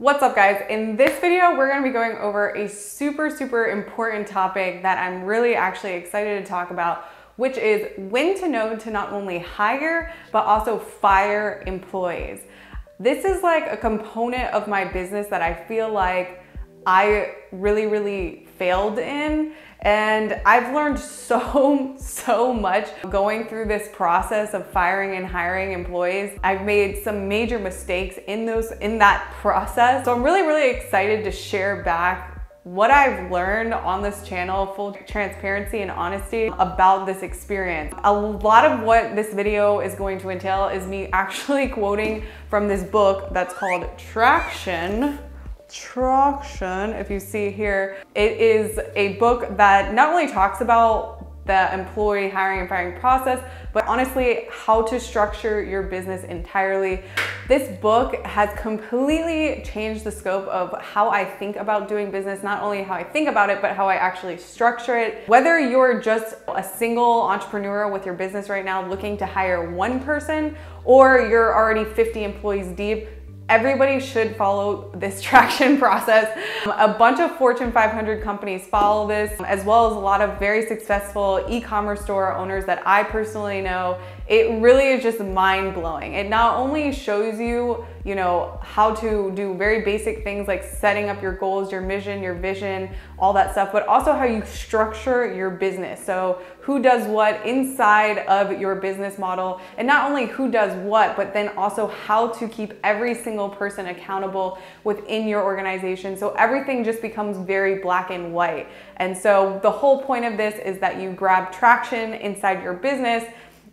What's up guys? In this video, we're gonna be going over a super, super important topic that I'm really actually excited to talk about, which is when to know to not only hire, but also fire employees. This is like a component of my business that I feel like I really, really failed in. And I've learned so, so much going through this process of firing and hiring employees. I've made some major mistakes in those in that process. So I'm really, really excited to share back what I've learned on this channel, full transparency and honesty about this experience. A lot of what this video is going to entail is me actually quoting from this book that's called Traction Traction, if you see here, it is a book that not only talks about the employee hiring and firing process, but honestly, how to structure your business entirely. This book has completely changed the scope of how I think about doing business, not only how I think about it, but how I actually structure it. Whether you're just a single entrepreneur with your business right now looking to hire one person, or you're already 50 employees deep, Everybody should follow this traction process. A bunch of Fortune 500 companies follow this, as well as a lot of very successful e-commerce store owners that I personally know. It really is just mind blowing. It not only shows you you know, how to do very basic things like setting up your goals, your mission, your vision, all that stuff, but also how you structure your business. So who does what inside of your business model, and not only who does what, but then also how to keep every single person accountable within your organization. So everything just becomes very black and white. And so the whole point of this is that you grab traction inside your business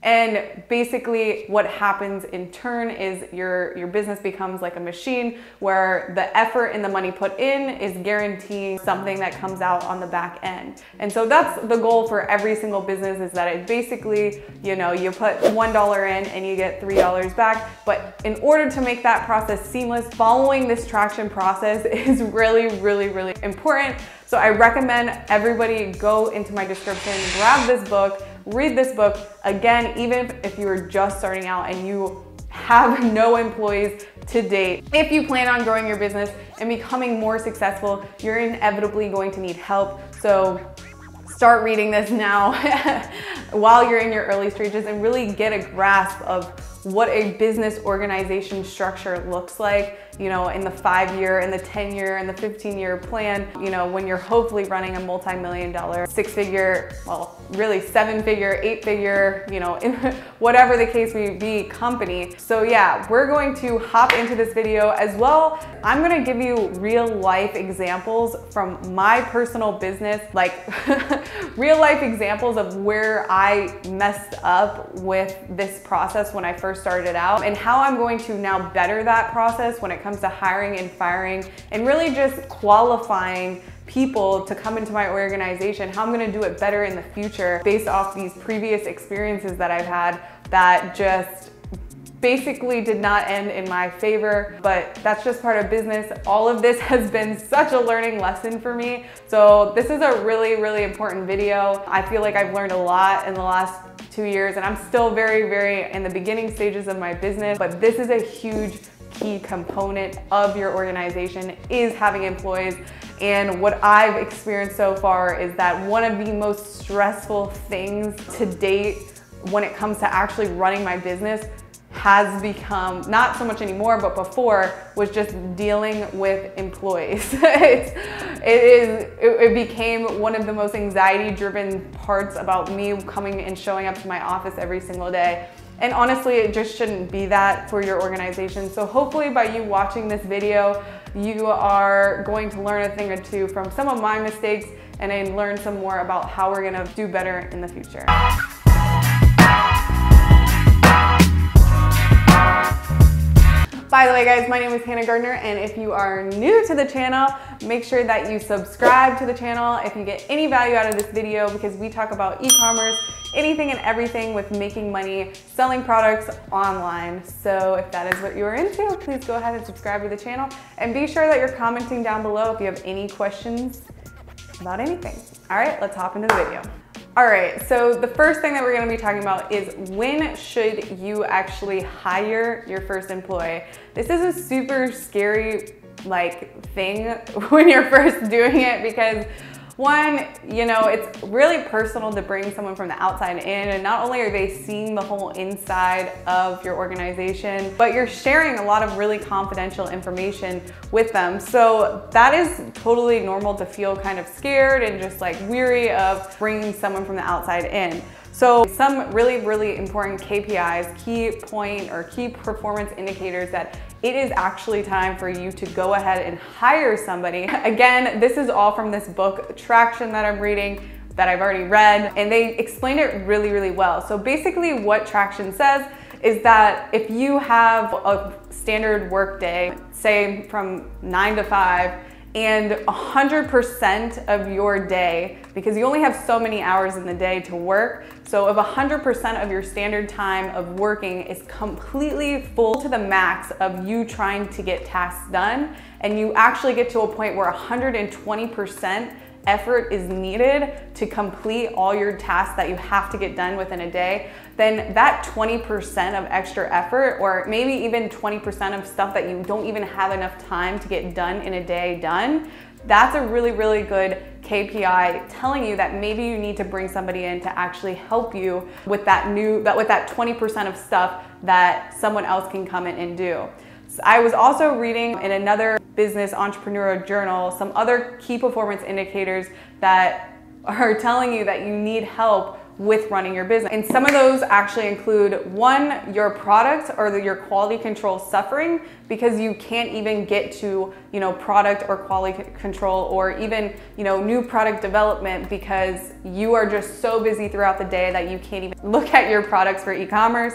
and basically what happens in turn is your, your business becomes like a machine where the effort and the money put in is guaranteeing something that comes out on the back end. And so that's the goal for every single business is that it basically, you know, you put $1 in and you get $3 back. But in order to make that process seamless, following this traction process is really, really, really important. So I recommend everybody go into my description, grab this book, read this book. Again, even if you are just starting out and you have no employees to date. If you plan on growing your business and becoming more successful, you're inevitably going to need help. So start reading this now while you're in your early stages and really get a grasp of what a business organization structure looks like, you know, in the five year, in the 10 year, and the 15 year plan, you know, when you're hopefully running a multi-million dollar, six figure, well, really seven figure, eight figure, you know, whatever the case may be company. So yeah, we're going to hop into this video as well. I'm gonna give you real life examples from my personal business, like real life examples of where I messed up with this process when I first started out and how I'm going to now better that process when it comes to hiring and firing and really just qualifying people to come into my organization, how I'm gonna do it better in the future based off these previous experiences that I've had that just basically did not end in my favor, but that's just part of business. All of this has been such a learning lesson for me. So this is a really, really important video. I feel like I've learned a lot in the last two years and I'm still very, very in the beginning stages of my business, but this is a huge key component of your organization is having employees. And what I've experienced so far is that one of the most stressful things to date when it comes to actually running my business has become, not so much anymore, but before, was just dealing with employees. it's, it, is, it, it became one of the most anxiety driven parts about me coming and showing up to my office every single day. And honestly, it just shouldn't be that for your organization. So hopefully by you watching this video, you are going to learn a thing or two from some of my mistakes and then learn some more about how we're gonna do better in the future. By the way guys, my name is Hannah Gardner and if you are new to the channel, make sure that you subscribe to the channel if you get any value out of this video because we talk about e-commerce, anything and everything with making money, selling products online. So if that is what you are into, please go ahead and subscribe to the channel and be sure that you're commenting down below if you have any questions about anything. All right, let's hop into the video. All right, so the first thing that we're gonna be talking about is when should you actually hire your first employee? This is a super scary like thing when you're first doing it because one, you know, it's really personal to bring someone from the outside in, and not only are they seeing the whole inside of your organization, but you're sharing a lot of really confidential information with them. So that is totally normal to feel kind of scared and just like weary of bringing someone from the outside in. So some really, really important KPIs, key point or key performance indicators that it is actually time for you to go ahead and hire somebody. Again, this is all from this book, Traction, that I'm reading that I've already read, and they explain it really, really well. So basically what Traction says is that if you have a standard work day, say from nine to five, and 100% of your day, because you only have so many hours in the day to work, so if 100% of your standard time of working is completely full to the max of you trying to get tasks done, and you actually get to a point where 120% effort is needed to complete all your tasks that you have to get done within a day, then that 20% of extra effort, or maybe even 20% of stuff that you don't even have enough time to get done in a day done, that's a really, really good KPI telling you that maybe you need to bring somebody in to actually help you with that new, that with that 20% of stuff that someone else can come in and do. I was also reading in another business entrepreneurial journal some other key performance indicators that are telling you that you need help with running your business. And some of those actually include one, your product or the, your quality control suffering because you can't even get to, you know, product or quality control or even, you know, new product development because you are just so busy throughout the day that you can't even look at your products for e-commerce.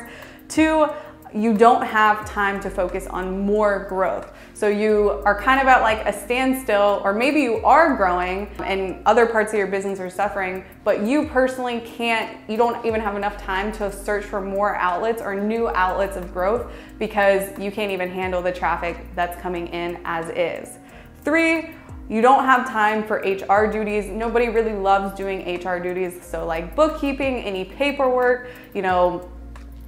Two, you don't have time to focus on more growth. So you are kind of at like a standstill, or maybe you are growing and other parts of your business are suffering, but you personally can't, you don't even have enough time to search for more outlets or new outlets of growth because you can't even handle the traffic that's coming in as is. Three, you don't have time for HR duties. Nobody really loves doing HR duties. So like bookkeeping, any paperwork, you know,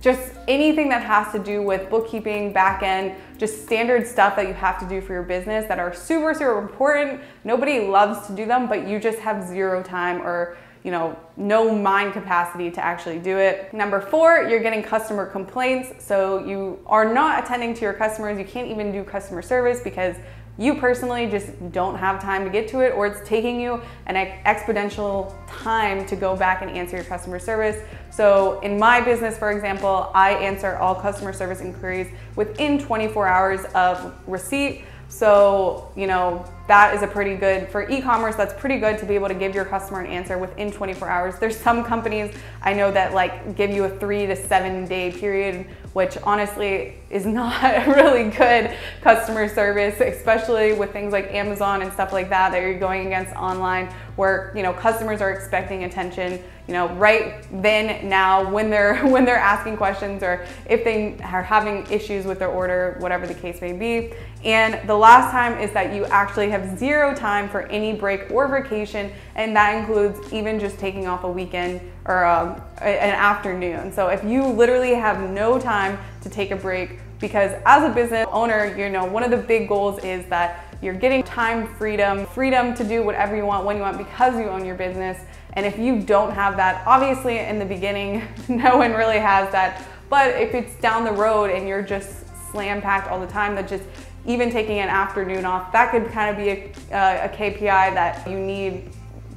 just anything that has to do with bookkeeping, back end, just standard stuff that you have to do for your business that are super, super important. Nobody loves to do them, but you just have zero time or you know, no mind capacity to actually do it. Number four, you're getting customer complaints. So you are not attending to your customers. You can't even do customer service because you personally just don't have time to get to it or it's taking you an exponential time to go back and answer your customer service. So in my business, for example, I answer all customer service inquiries within 24 hours of receipt. So, you know, that is a pretty good, for e-commerce, that's pretty good to be able to give your customer an answer within 24 hours. There's some companies I know that like give you a three to seven day period, which honestly is not really good customer service, especially with things like Amazon and stuff like that that you're going against online where, you know, customers are expecting attention you know, right then, now, when they're when they're asking questions or if they are having issues with their order, whatever the case may be. And the last time is that you actually have zero time for any break or vacation, and that includes even just taking off a weekend or um, an afternoon. So if you literally have no time to take a break, because as a business owner, you know, one of the big goals is that you're getting time freedom, freedom to do whatever you want when you want because you own your business. And if you don't have that, obviously in the beginning, no one really has that. But if it's down the road and you're just slam packed all the time, that just even taking an afternoon off, that could kind of be a, a KPI that you need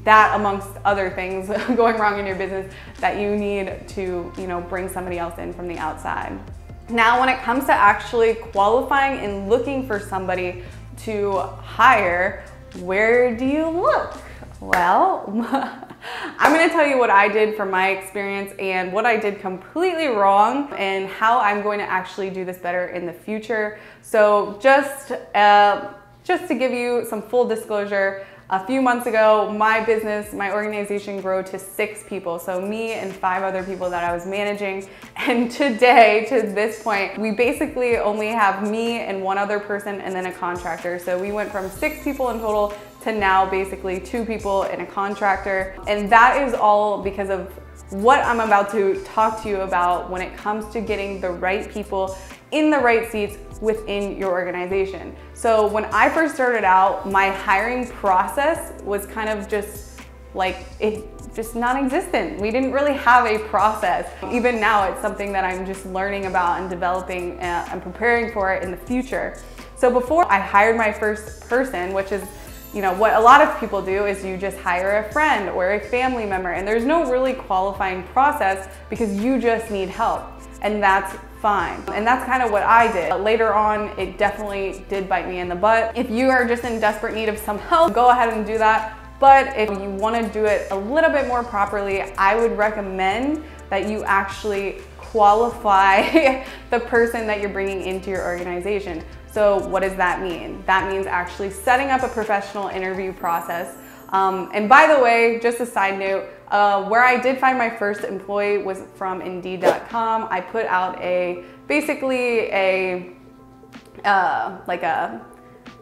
that amongst other things going wrong in your business that you need to, you know, bring somebody else in from the outside. Now, when it comes to actually qualifying and looking for somebody to hire, where do you look? Well, I'm gonna tell you what I did from my experience and what I did completely wrong and how I'm going to actually do this better in the future. So just, uh, just to give you some full disclosure, a few months ago, my business, my organization grew to six people. So me and five other people that I was managing. And today, to this point, we basically only have me and one other person and then a contractor. So we went from six people in total to now basically two people and a contractor. And that is all because of what I'm about to talk to you about when it comes to getting the right people in the right seats within your organization. So when I first started out, my hiring process was kind of just like it just non-existent. We didn't really have a process. Even now, it's something that I'm just learning about and developing uh, and preparing for it in the future. So before I hired my first person, which is you know, what a lot of people do is you just hire a friend or a family member and there's no really qualifying process because you just need help and that's fine. And that's kind of what I did. Later on, it definitely did bite me in the butt. If you are just in desperate need of some help, go ahead and do that. But if you wanna do it a little bit more properly, I would recommend that you actually qualify the person that you're bringing into your organization. So what does that mean? That means actually setting up a professional interview process. Um, and by the way, just a side note, uh, where I did find my first employee was from Indeed.com. I put out a, basically a, uh, like a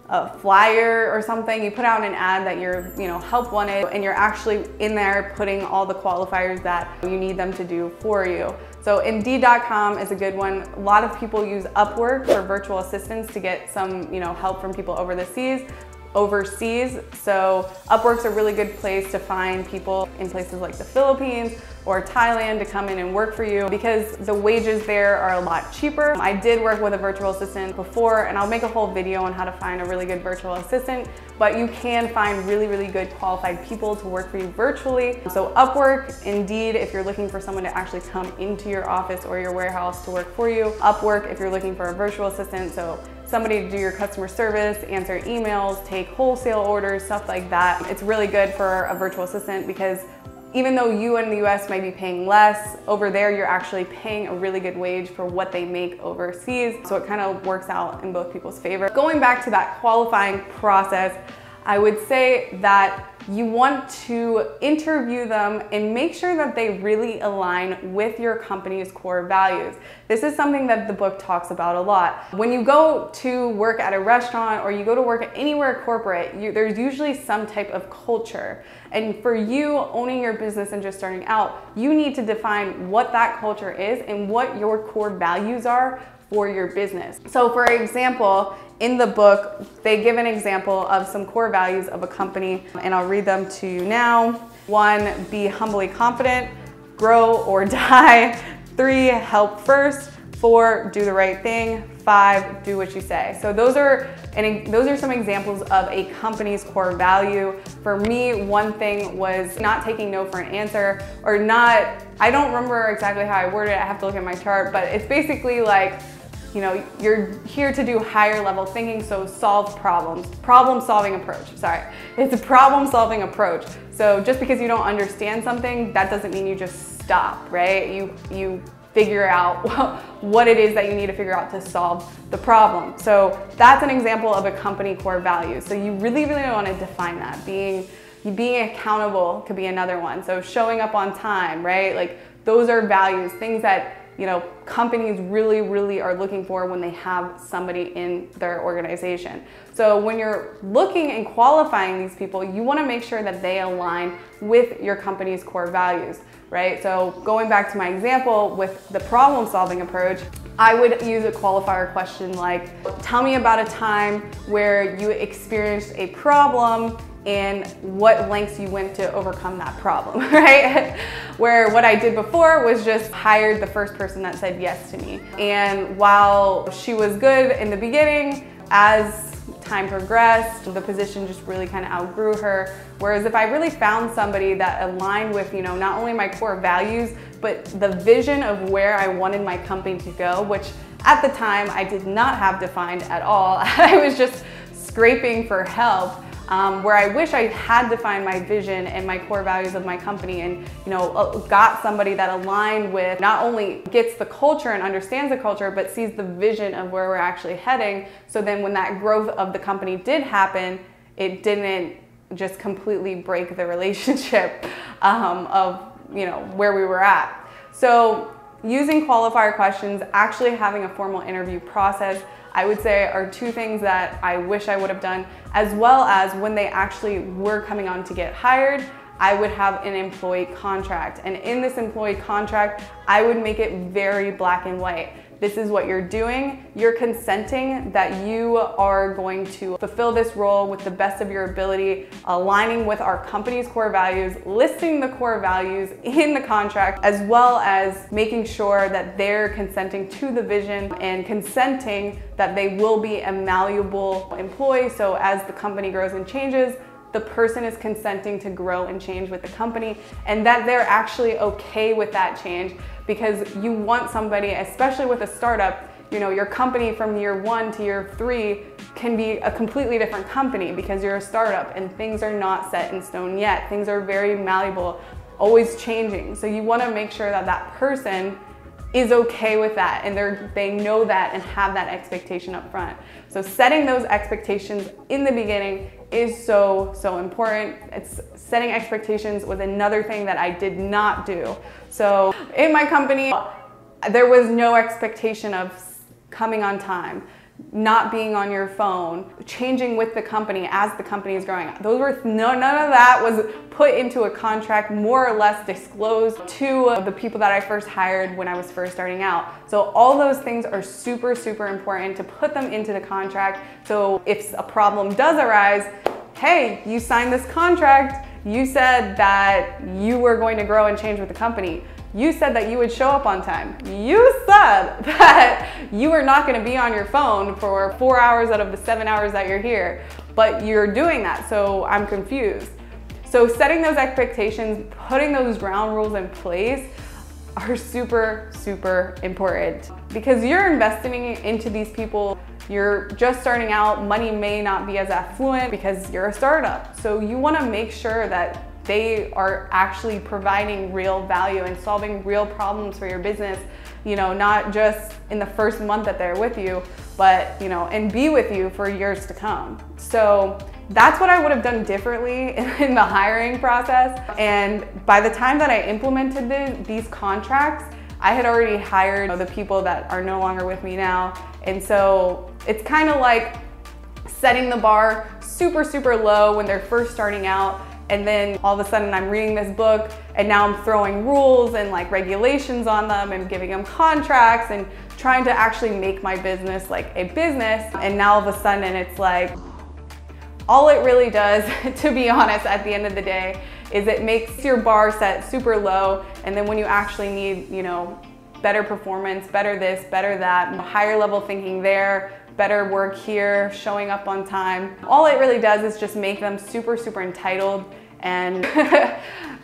a flyer or something, you put out an ad that you're, you know, help wanted and you're actually in there putting all the qualifiers that you need them to do for you. So Indeed.com is a good one. A lot of people use Upwork for virtual assistants to get some, you know, help from people over the seas overseas. So Upwork's a really good place to find people in places like the Philippines or Thailand to come in and work for you because the wages there are a lot cheaper. I did work with a virtual assistant before and I'll make a whole video on how to find a really good virtual assistant, but you can find really, really good qualified people to work for you virtually. So Upwork, Indeed, if you're looking for someone to actually come into your office or your warehouse to work for you. Upwork, if you're looking for a virtual assistant. So somebody to do your customer service, answer emails, take wholesale orders, stuff like that. It's really good for a virtual assistant because even though you in the US might be paying less, over there you're actually paying a really good wage for what they make overseas. So it kind of works out in both people's favor. Going back to that qualifying process, I would say that you want to interview them and make sure that they really align with your company's core values. This is something that the book talks about a lot. When you go to work at a restaurant or you go to work anywhere corporate, you, there's usually some type of culture. And for you owning your business and just starting out, you need to define what that culture is and what your core values are for your business. So for example, in the book, they give an example of some core values of a company, and I'll read them to you now. One, be humbly confident, grow or die. Three, help first. Four, do the right thing. Five, do what you say. So those are and those are some examples of a company's core value. For me, one thing was not taking no for an answer or not, I don't remember exactly how I worded it, I have to look at my chart, but it's basically like you know, you're here to do higher level thinking, so solve problems. Problem solving approach, sorry. It's a problem solving approach. So just because you don't understand something, that doesn't mean you just stop, right? You, you figure out what it is that you need to figure out to solve the problem. So that's an example of a company core value. So you really, really want to define that. Being, being accountable could be another one. So showing up on time, right? Like those are values, things that you know, companies really, really are looking for when they have somebody in their organization. So when you're looking and qualifying these people, you wanna make sure that they align with your company's core values, right? So going back to my example with the problem solving approach, I would use a qualifier question like, tell me about a time where you experienced a problem and what lengths you went to overcome that problem, right? Where what I did before was just hired the first person that said yes to me. And while she was good in the beginning, as time progressed, the position just really kind of outgrew her. Whereas if I really found somebody that aligned with, you know, not only my core values, but the vision of where I wanted my company to go, which at the time I did not have defined at all. I was just scraping for help um, where I wish I had defined my vision and my core values of my company and you know uh, got somebody that aligned with not only gets the culture and understands the culture but sees the vision of where we're actually heading. So then when that growth of the company did happen it didn't just completely break the relationship um, of you know where we were at. So using qualifier questions actually having a formal interview process I would say are two things that I wish I would have done, as well as when they actually were coming on to get hired, I would have an employee contract. And in this employee contract, I would make it very black and white. This is what you're doing. You're consenting that you are going to fulfill this role with the best of your ability, aligning with our company's core values, listing the core values in the contract, as well as making sure that they're consenting to the vision and consenting that they will be a malleable employee. So as the company grows and changes, the person is consenting to grow and change with the company and that they're actually okay with that change because you want somebody, especially with a startup, you know, your company from year one to year three can be a completely different company because you're a startup and things are not set in stone yet. Things are very malleable, always changing. So you wanna make sure that that person is okay with that and they they know that and have that expectation up front. So setting those expectations in the beginning is so, so important. It's setting expectations was another thing that I did not do. So in my company, there was no expectation of coming on time not being on your phone, changing with the company as the company is growing. Those were no, none of that was put into a contract, more or less disclosed to the people that I first hired when I was first starting out. So all those things are super, super important to put them into the contract. So if a problem does arise, hey, you signed this contract, you said that you were going to grow and change with the company. You said that you would show up on time. You said that you are not gonna be on your phone for four hours out of the seven hours that you're here, but you're doing that, so I'm confused. So setting those expectations, putting those ground rules in place are super, super important because you're investing into these people you're just starting out, money may not be as affluent because you're a startup. So you wanna make sure that they are actually providing real value and solving real problems for your business, you know, not just in the first month that they're with you, but, you know, and be with you for years to come. So that's what I would have done differently in the hiring process. And by the time that I implemented the, these contracts, I had already hired the people that are no longer with me now. And so it's kind of like setting the bar super, super low when they're first starting out and then all of a sudden I'm reading this book and now I'm throwing rules and like regulations on them and giving them contracts and trying to actually make my business like a business. And now all of a sudden it's like, all it really does, to be honest, at the end of the day, is it makes your bar set super low. And then when you actually need, you know, better performance, better this, better that, higher level thinking there, better work here, showing up on time. All it really does is just make them super, super entitled and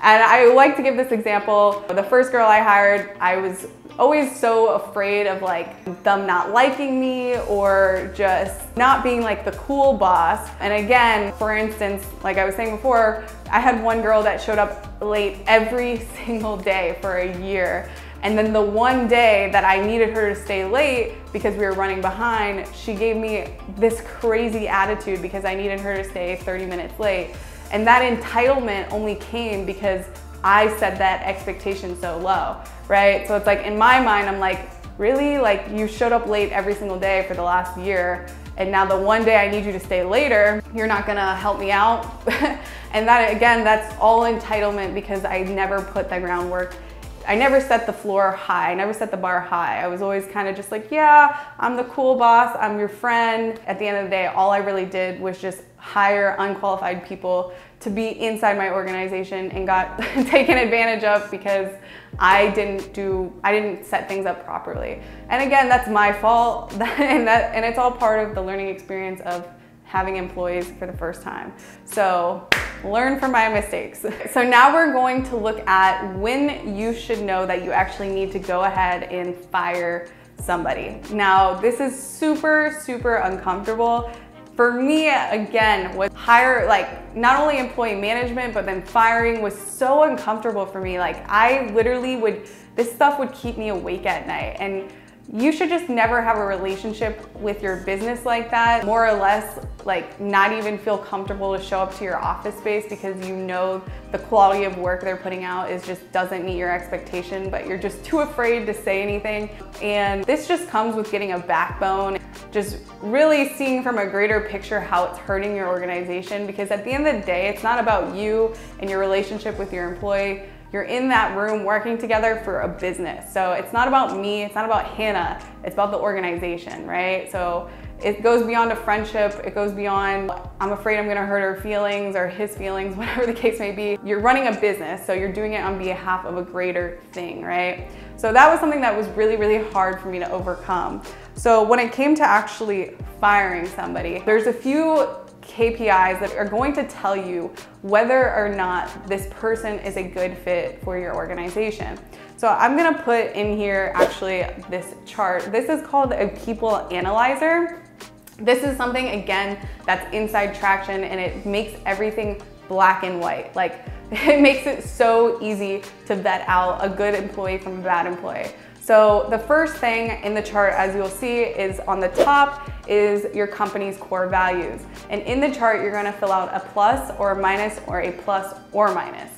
and I like to give this example. The first girl I hired, I was always so afraid of like them not liking me or just not being like the cool boss. And again, for instance, like I was saying before, I had one girl that showed up late every single day for a year. And then the one day that I needed her to stay late because we were running behind, she gave me this crazy attitude because I needed her to stay 30 minutes late. And that entitlement only came because I set that expectation so low, right? So it's like in my mind, I'm like, really? Like you showed up late every single day for the last year and now the one day I need you to stay later, you're not gonna help me out. and that again, that's all entitlement because I never put the groundwork I never set the floor high. I never set the bar high. I was always kind of just like, yeah, I'm the cool boss. I'm your friend. At the end of the day, all I really did was just hire unqualified people to be inside my organization and got taken advantage of because I didn't do, I didn't set things up properly. And again, that's my fault and, that, and it's all part of the learning experience of having employees for the first time. So learn from my mistakes. So now we're going to look at when you should know that you actually need to go ahead and fire somebody. Now, this is super, super uncomfortable. For me, again, was hire, like not only employee management, but then firing was so uncomfortable for me. Like I literally would, this stuff would keep me awake at night. And you should just never have a relationship with your business like that. More or less, like not even feel comfortable to show up to your office space because you know the quality of work they're putting out is just doesn't meet your expectation, but you're just too afraid to say anything. And this just comes with getting a backbone, just really seeing from a greater picture how it's hurting your organization because at the end of the day, it's not about you and your relationship with your employee you're in that room working together for a business. So it's not about me, it's not about Hannah, it's about the organization, right? So it goes beyond a friendship, it goes beyond, I'm afraid I'm gonna hurt her feelings or his feelings, whatever the case may be. You're running a business, so you're doing it on behalf of a greater thing, right? So that was something that was really, really hard for me to overcome. So when it came to actually firing somebody, there's a few KPIs that are going to tell you whether or not this person is a good fit for your organization. So I'm gonna put in here actually this chart. This is called a people analyzer. This is something, again, that's inside Traction and it makes everything black and white. Like, it makes it so easy to vet out a good employee from a bad employee. So the first thing in the chart, as you'll see, is on the top is your company's core values. And in the chart, you're gonna fill out a plus or a minus or a plus or minus.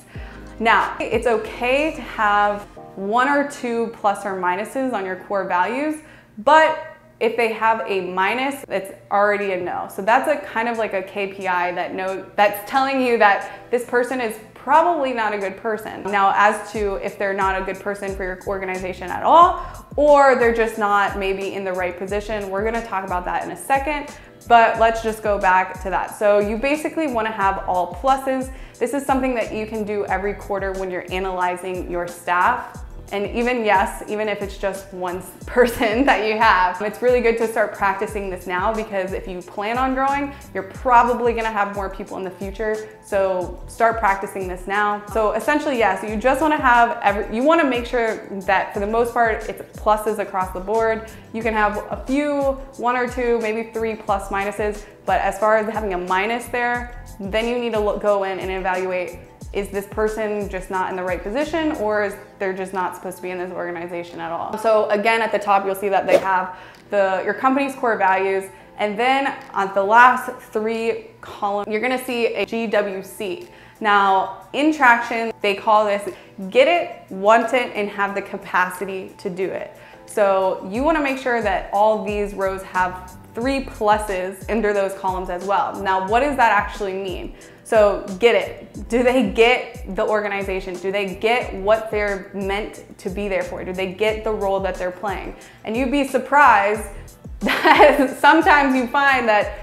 Now, it's okay to have one or two plus or minuses on your core values, but if they have a minus, it's already a no. So that's a kind of like a KPI that no, that's telling you that this person is probably not a good person. Now, as to if they're not a good person for your organization at all, or they're just not maybe in the right position, we're gonna talk about that in a second, but let's just go back to that. So you basically wanna have all pluses. This is something that you can do every quarter when you're analyzing your staff and even yes, even if it's just one person that you have, it's really good to start practicing this now because if you plan on growing, you're probably gonna have more people in the future. So start practicing this now. So essentially, yes, you just wanna have, every, you wanna make sure that for the most part, it's pluses across the board. You can have a few, one or two, maybe three plus minuses, but as far as having a minus there, then you need to look, go in and evaluate is this person just not in the right position or is they're just not supposed to be in this organization at all? So again, at the top, you'll see that they have the your company's core values and then on the last three columns, you're gonna see a GWC. Now, in Traction, they call this get it, want it, and have the capacity to do it. So you wanna make sure that all these rows have three pluses under those columns as well. Now, what does that actually mean? So get it. Do they get the organization? Do they get what they're meant to be there for? Do they get the role that they're playing? And you'd be surprised that sometimes you find that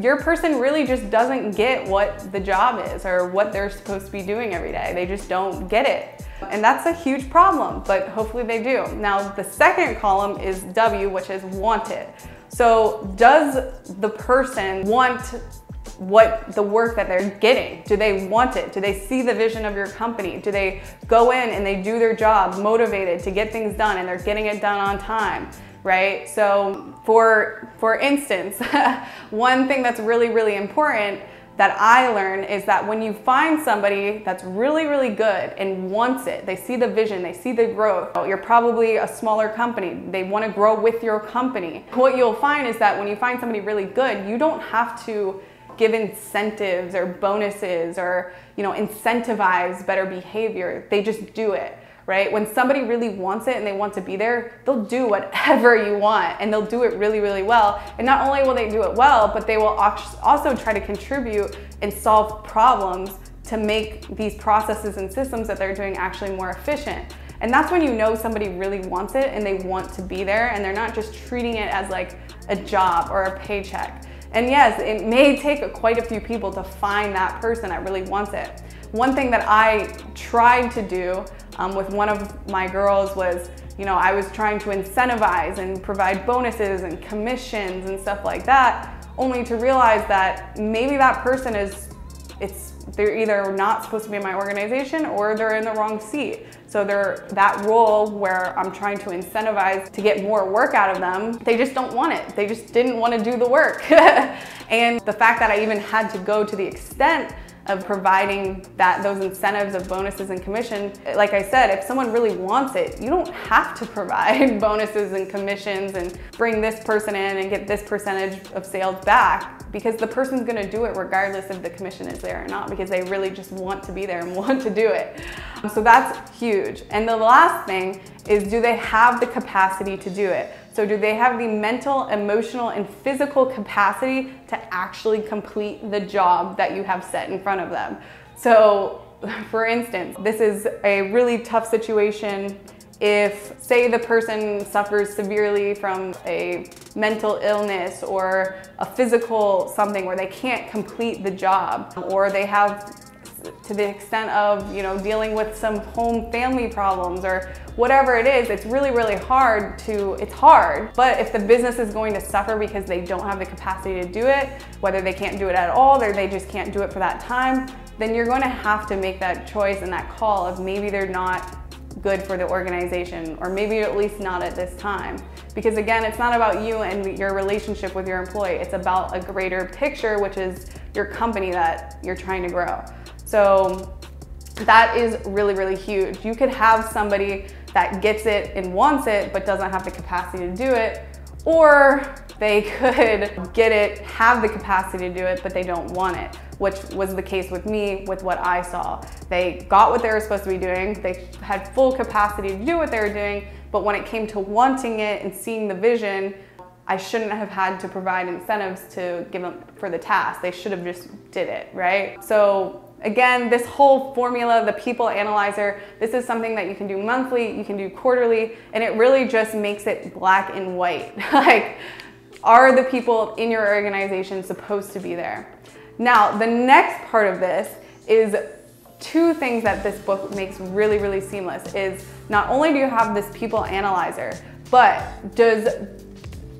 your person really just doesn't get what the job is or what they're supposed to be doing every day. They just don't get it. And that's a huge problem, but hopefully they do. Now, the second column is W, which is wanted. So does the person want what the work that they're getting? Do they want it? Do they see the vision of your company? Do they go in and they do their job motivated to get things done and they're getting it done on time? Right? So for for instance, one thing that's really really important that I learned is that when you find somebody that's really, really good and wants it, they see the vision, they see the growth, you're probably a smaller company, they wanna grow with your company. What you'll find is that when you find somebody really good, you don't have to give incentives or bonuses or you know incentivize better behavior. They just do it right? When somebody really wants it and they want to be there, they'll do whatever you want and they'll do it really, really well. And not only will they do it well, but they will also try to contribute and solve problems to make these processes and systems that they're doing actually more efficient. And that's when you know somebody really wants it and they want to be there and they're not just treating it as like a job or a paycheck. And yes, it may take quite a few people to find that person that really wants it. One thing that I tried to do um, with one of my girls was, you know, I was trying to incentivize and provide bonuses and commissions and stuff like that, only to realize that maybe that person is, it's, they're either not supposed to be in my organization or they're in the wrong seat. So they're that role where I'm trying to incentivize to get more work out of them, they just don't want it. They just didn't want to do the work. and the fact that I even had to go to the extent of providing that those incentives of bonuses and commission. Like I said, if someone really wants it, you don't have to provide bonuses and commissions and bring this person in and get this percentage of sales back because the person's gonna do it regardless if the commission is there or not because they really just want to be there and want to do it. So that's huge. And the last thing is do they have the capacity to do it? So do they have the mental, emotional, and physical capacity to actually complete the job that you have set in front of them? So for instance, this is a really tough situation if, say, the person suffers severely from a mental illness or a physical something where they can't complete the job, or they have to the extent of you know dealing with some home family problems or whatever it is it's really really hard to it's hard. But if the business is going to suffer because they don't have the capacity to do it whether they can't do it at all or they just can't do it for that time then you're going to have to make that choice and that call of maybe they're not good for the organization or maybe at least not at this time. Because again it's not about you and your relationship with your employee. It's about a greater picture which is your company that you're trying to grow. So that is really, really huge. You could have somebody that gets it and wants it, but doesn't have the capacity to do it, or they could get it, have the capacity to do it, but they don't want it, which was the case with me with what I saw. They got what they were supposed to be doing, they had full capacity to do what they were doing, but when it came to wanting it and seeing the vision, I shouldn't have had to provide incentives to give them for the task. They should have just did it, right? So Again, this whole formula, the people analyzer, this is something that you can do monthly, you can do quarterly, and it really just makes it black and white. like, are the people in your organization supposed to be there? Now, the next part of this is two things that this book makes really, really seamless is not only do you have this people analyzer, but does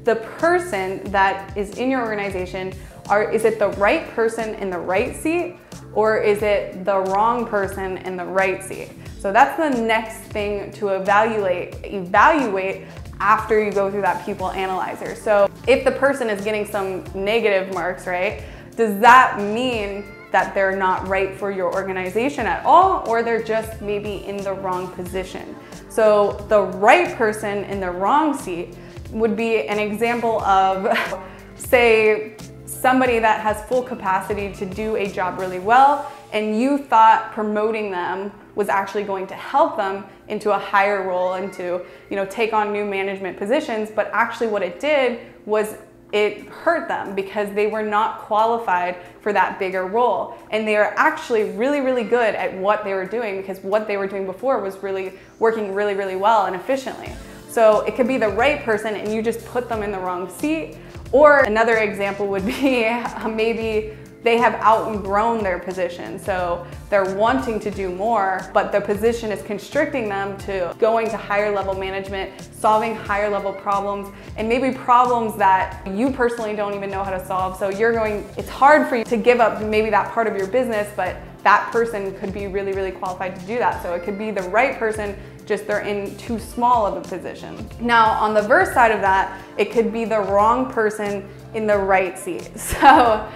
the person that is in your organization, are, is it the right person in the right seat or is it the wrong person in the right seat? So that's the next thing to evaluate, evaluate after you go through that people analyzer. So if the person is getting some negative marks, right, does that mean that they're not right for your organization at all, or they're just maybe in the wrong position? So the right person in the wrong seat would be an example of, say, somebody that has full capacity to do a job really well and you thought promoting them was actually going to help them into a higher role and to you know take on new management positions but actually what it did was it hurt them because they were not qualified for that bigger role. And they are actually really really good at what they were doing because what they were doing before was really working really really well and efficiently. So it could be the right person and you just put them in the wrong seat or another example would be um, maybe they have outgrown their position. So they're wanting to do more, but the position is constricting them to going to higher level management, solving higher level problems, and maybe problems that you personally don't even know how to solve. So you're going, it's hard for you to give up maybe that part of your business, but that person could be really, really qualified to do that. So it could be the right person just they're in too small of a position. Now, on the verse side of that, it could be the wrong person in the right seat. So,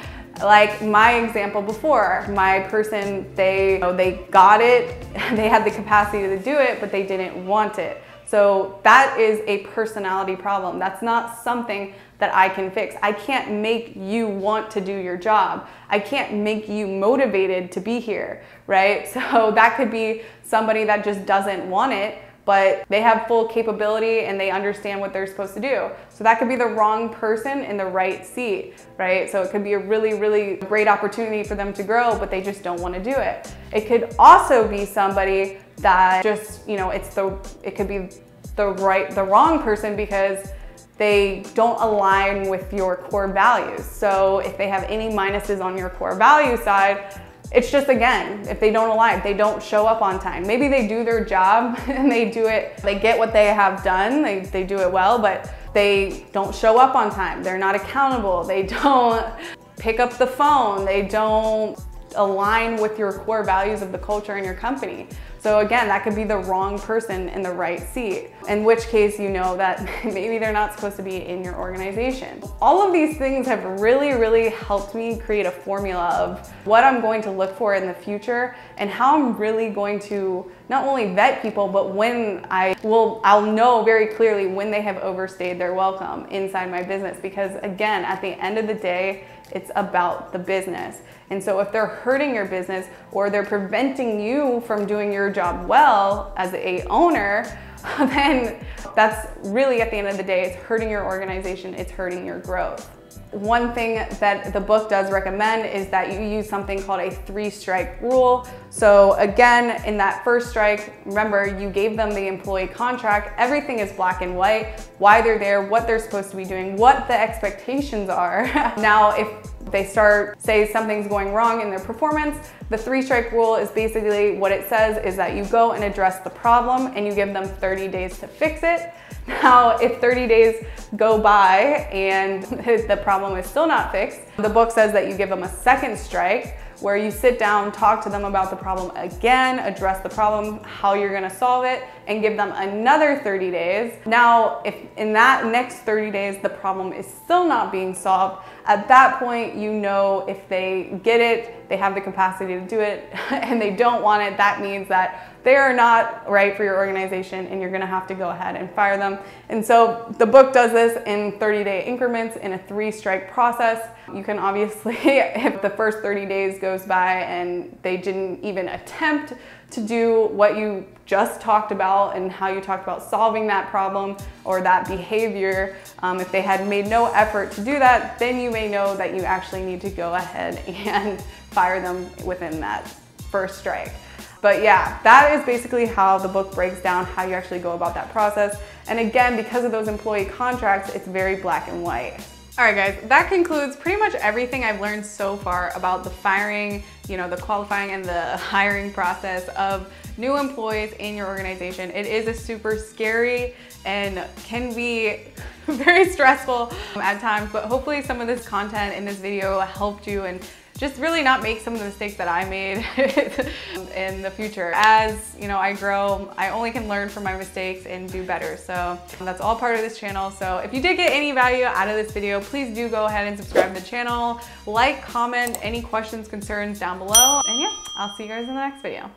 like my example before, my person, they, you know, they got it, they had the capacity to do it, but they didn't want it. So that is a personality problem. That's not something that I can fix. I can't make you want to do your job. I can't make you motivated to be here, right? So that could be somebody that just doesn't want it, but they have full capability and they understand what they're supposed to do. So that could be the wrong person in the right seat, right? So it could be a really, really great opportunity for them to grow, but they just don't want to do it. It could also be somebody that just, you know, it's the, it could be the right, the wrong person because they don't align with your core values. So if they have any minuses on your core value side, it's just again, if they don't align, they don't show up on time. Maybe they do their job and they do it, they get what they have done, they, they do it well, but they don't show up on time. They're not accountable. They don't pick up the phone. They don't align with your core values of the culture in your company. So again, that could be the wrong person in the right seat, in which case you know that maybe they're not supposed to be in your organization. All of these things have really, really helped me create a formula of what I'm going to look for in the future and how I'm really going to not only vet people, but when I will, I'll know very clearly when they have overstayed their welcome inside my business. Because again, at the end of the day, it's about the business. And so if they're hurting your business or they're preventing you from doing your job well as a owner, then that's really at the end of the day, it's hurting your organization, it's hurting your growth. One thing that the book does recommend is that you use something called a three strike rule. So again, in that first strike, remember you gave them the employee contract, everything is black and white, why they're there, what they're supposed to be doing, what the expectations are. now, if they start, say something's going wrong in their performance, the three strike rule is basically what it says is that you go and address the problem and you give them 30 days to fix it. Now, if 30 days go by and the problem is still not fixed, the book says that you give them a second strike where you sit down, talk to them about the problem again, address the problem, how you're gonna solve it, and give them another 30 days. Now, if in that next 30 days the problem is still not being solved, at that point you know if they get it, they have the capacity to do it, and they don't want it, that means that they are not right for your organization and you're gonna have to go ahead and fire them. And so the book does this in 30 day increments in a three strike process. You can obviously, if the first 30 days goes by and they didn't even attempt to do what you just talked about and how you talked about solving that problem or that behavior, um, if they had made no effort to do that, then you may know that you actually need to go ahead and fire them within that first strike. But yeah, that is basically how the book breaks down how you actually go about that process. And again, because of those employee contracts, it's very black and white. All right guys, that concludes pretty much everything I've learned so far about the firing, you know, the qualifying and the hiring process of new employees in your organization. It is a super scary and can be very stressful at times, but hopefully some of this content in this video helped you and just really not make some of the mistakes that I made in the future. As you know, I grow, I only can learn from my mistakes and do better. So that's all part of this channel. So if you did get any value out of this video, please do go ahead and subscribe to the channel, like, comment, any questions, concerns down below. And yeah, I'll see you guys in the next video.